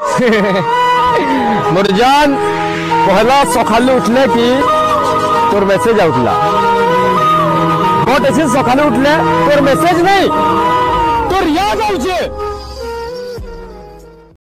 मुरजान, पहला सकाल उठले की तोर मेसेज उठला। बहुत ऐसे सकाल उठले, तोर मेसेज नहीं, तोर याद आउचे